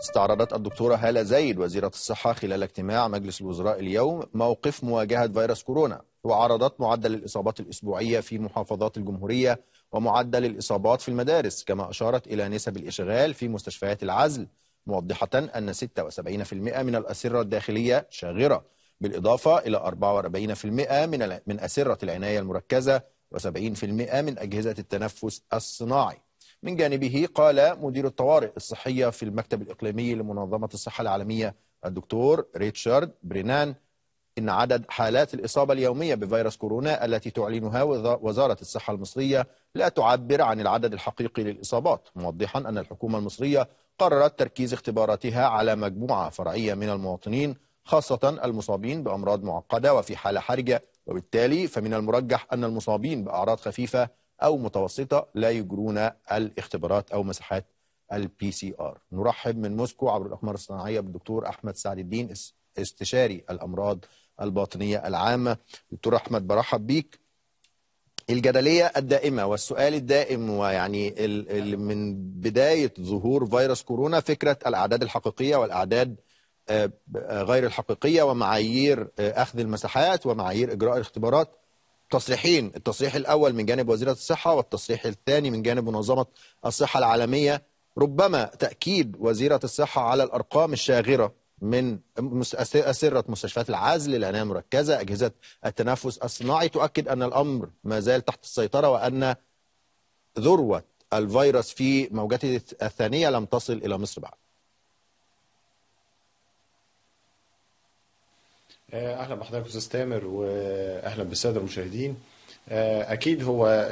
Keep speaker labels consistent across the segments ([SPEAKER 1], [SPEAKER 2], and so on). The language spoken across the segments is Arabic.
[SPEAKER 1] استعرضت الدكتورة هالة زايد وزيرة الصحة خلال اجتماع مجلس الوزراء اليوم موقف مواجهة فيروس كورونا وعرضت معدل الإصابات الأسبوعية في محافظات الجمهورية ومعدل الإصابات في المدارس كما أشارت إلى نسب الإشغال في مستشفيات العزل موضحة أن 76% من الأسرة الداخلية شاغرة بالإضافة إلى 44% من من أسرة العناية المركزة و70% من أجهزة التنفس الصناعي. من جانبه قال مدير الطوارئ الصحية في المكتب الإقليمي لمنظمة الصحة العالمية الدكتور ريتشارد برينان إن عدد حالات الإصابة اليومية بفيروس كورونا التي تعلنها وزارة الصحة المصرية لا تعبر عن العدد الحقيقي للإصابات موضحا أن الحكومة المصرية قررت تركيز اختباراتها على مجموعة فرعية من المواطنين خاصة المصابين بأمراض معقدة وفي حالة حرجة وبالتالي فمن المرجح أن المصابين بأعراض خفيفة أو متوسطة لا يجرون الاختبارات أو مسحات ال PCR نرحب من موسكو عبر الأقمار الصناعية بالدكتور أحمد سعد الدين استشاري الأمراض الباطنية العامة. دكتور أحمد برحب بيك. الجدلية الدائمة والسؤال الدائم ويعني من بداية ظهور فيروس كورونا فكرة الأعداد الحقيقية والأعداد غير الحقيقية ومعايير أخذ المسحات ومعايير إجراء الاختبارات. تصريحين التصريح الأول من جانب وزيرة الصحة والتصريح الثاني من جانب منظمة الصحة العالمية. ربما تأكيد وزيرة الصحة على الأرقام الشاغرة من أسرة مستشفيات العزل العناية المركزة أجهزة التنفس الصناعي. تؤكد أن الأمر ما زال تحت السيطرة وأن ذروة الفيروس في موجته الثانية لم تصل إلى مصر بعد.
[SPEAKER 2] أهلا بحضرتك أستاذ تامر وأهلا بالسادة المشاهدين. أكيد هو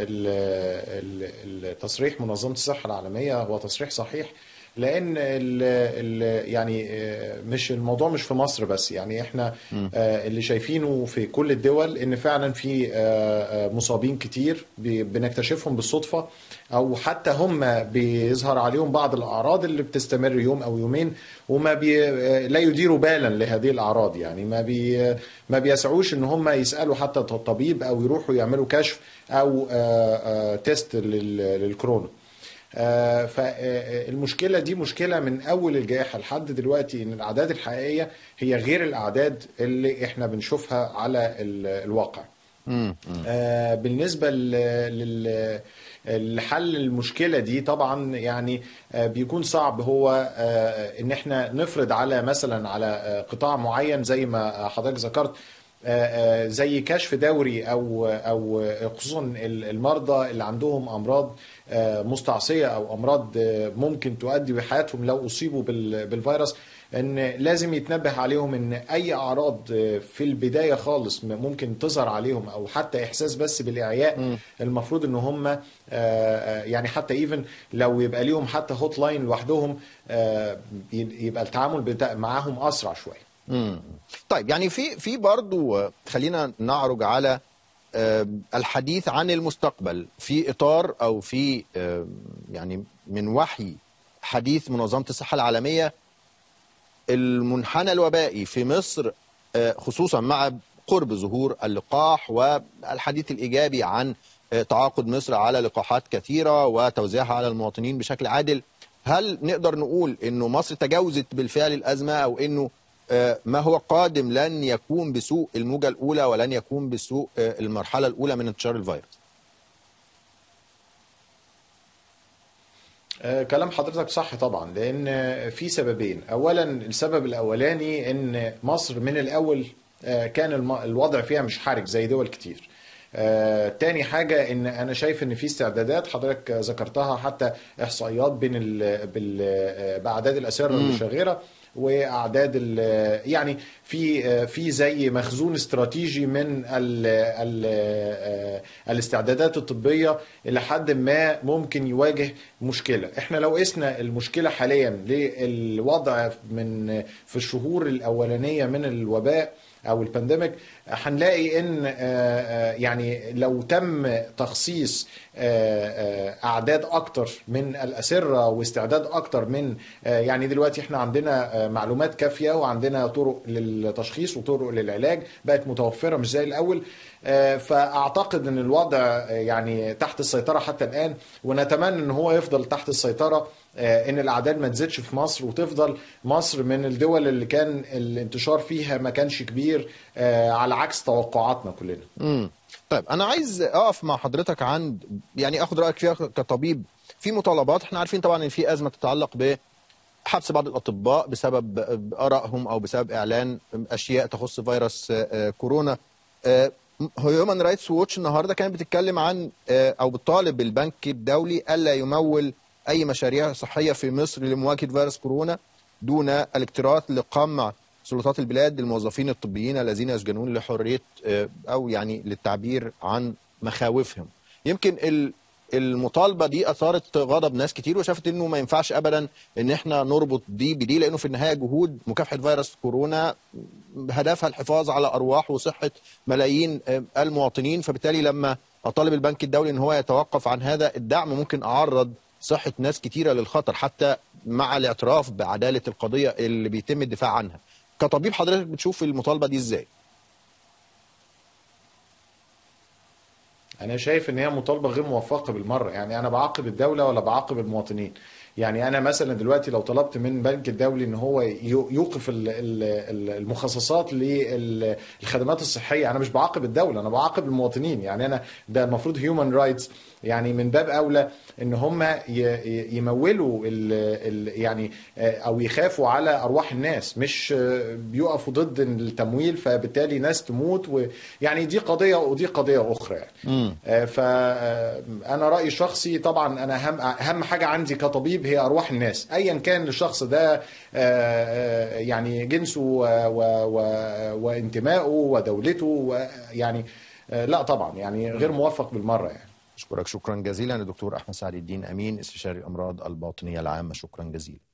[SPEAKER 2] التصريح منظمة الصحة العالمية هو تصريح صحيح لأن ال ال يعني مش الموضوع مش في مصر بس. يعني إحنا اللي شايفينه في كل الدول إن فعلا في مصابين كتير بنكتشفهم بالصدفة أو حتى هم بيظهر عليهم بعض الأعراض اللي بتستمر يوم أو يومين وما بي لا يديروا بالا لهذه الأعراض. يعني ما بي ما بيسعوش إن هم يسألوا حتى الطبيب أو يروحوا يعملوا كشف أو test للكورونا. فالمشكلة دي مشكلة من أول الجائحة لحد دلوقتي إن الأعداد الحقيقية هي غير الأعداد اللي إحنا بنشوفها على الواقع. بالنسبة لحل المشكلة دي طبعا يعني بيكون صعب هو إن إحنا نفرض على مثلا على قطاع معين زي ما حضرتك ذكرت زي كشف دوري أو أو خصوصا المرضى اللي عندهم أمراض مستعصية أو أمراض ممكن تؤدي بحياتهم لو أصيبوا بالفيروس إن لازم يتنبه عليهم إن أي أعراض في البداية خالص ممكن تظهر عليهم أو حتى إحساس بس بالإعياء م. المفروض إن هم يعني حتى even لو يبقى ليهم حتى hotline لوحدهم يبقى التعامل معاهم أسرع شوية
[SPEAKER 1] مم. طيب يعني في في برضه خلينا نعرج على الحديث عن المستقبل في إطار أو في يعني من وحي حديث منظمه الصحة العالمية المنحنى الوبائي في مصر خصوصا مع قرب ظهور اللقاح والحديث الإيجابي عن تعاقد مصر على لقاحات كثيرة وتوزيعها على المواطنين بشكل عادل هل نقدر نقول إنه مصر تجاوزت بالفعل الأزمة أو إنه ما هو قادم لن يكون بسوء الموجة الأولى ولن يكون بسوء المرحلة الأولى من انتشار الفيروس؟
[SPEAKER 2] كلام حضرتك صح طبعا لأن في سببين. أولا السبب الأولاني أن مصر من الأول كان الوضع فيها مش حرج زي دول كتير. آه، تاني حاجة إن أنا شايف إن في استعدادات حضرتك ذكرتها حتى إحصائيات بين ال بال بأعداد الاسر المشغره وأعداد يعني في في زي مخزون استراتيجي من ال ال الاستعدادات الطبية إلى حد ما ممكن يواجه مشكلة. إحنا لو قسنا المشكلة حاليا للوضع من في الشهور الأولانية من الوباء أو البانديميك هنلاقي إن يعني لو تم تخصيص أعداد أكتر من الأسرة واستعداد أكتر من يعني دلوقتي إحنا عندنا معلومات كافية وعندنا طرق للتشخيص وطرق للعلاج بقت متوفرة مش زي الأول فأعتقد إن الوضع يعني تحت السيطرة حتى الآن ونتمنى إن هو يفضل تحت السيطرة آه، إن الأعداد ما تزيدش في مصر وتفضل مصر من الدول اللي كان الانتشار فيها ما كانش كبير آه، على عكس توقعاتنا كلنا.
[SPEAKER 1] امم طيب أنا عايز أقف مع حضرتك عند يعني آخد رأيك فيها كطبيب. في مطالبات إحنا عارفين طبعا إن في أزمة تتعلق بحبس بعض الأطباء بسبب آرائهم أو بسبب إعلان أشياء تخص فيروس آه، كورونا. هيومن رايتس ووتش النهارده كانت بتتكلم عن آه، أو بتطالب البنك الدولي ألا يمول أي مشاريع صحية في مصر لمواجهه فيروس كورونا دون الاكتراث لقمع سلطات البلاد للموظفين الطبيين الذين يسجنون لحرية آه، أو يعني للتعبير عن مخاوفهم. يمكن ال- المطالبة دي أثارت غضب ناس كتير وشافت إنه ما ينفعش ابدا إن إحنا نربط دي بدي لأنه في النهاية جهود مكافحة فيروس كورونا هدفها الحفاظ على أرواح وصحة ملايين آه، المواطنين. فبالتالي لما أطالب البنك الدولي إن هو يتوقف عن هذا الدعم ممكن أعرض صحة ناس كتيرة للخطر حتى مع الاعتراف بعدالة القضية اللي بيتم الدفاع عنها. كطبيب حضرتك بتشوف المطالبة دي إزاي؟
[SPEAKER 2] أنا شايف إن هي مطالبة غير موفقة بالمرة يعني أنا بعاقب الدولة ولا بعاقب المواطنين. يعني أنا مثلا دلوقتي لو طلبت من البنك الدولي إن هو يو- يوقف ال- ال- ال- المخصصات للخدمات الصحية أنا مش بعاقب الدولة أنا بعاقب المواطنين. يعني أنا ده المفروض هيومن رايتس يعني من باب أولى إن هم يمولوا ال ال يعني آه، أو يخافوا على أرواح الناس مش آه، بيقفوا ضد التمويل فبالتالي ناس تموت ويعني دي قضية ودي قضية أخرى يعني. فانا رأيي الشخصي طبعا أنا أهم أهم حاجة عندي كطبيب هي أرواح الناس. ايا كان الشخص ده آه، آه، يعني جنسه وانتمائه ودولته يعني آه، لا طبعا يعني غير موفق بالمرة يعني.
[SPEAKER 1] أشكرك شكرا جزيلا الدكتور أحمد سعد الدين أمين استشاري الأمراض الباطنية العامة. شكرا جزيلا.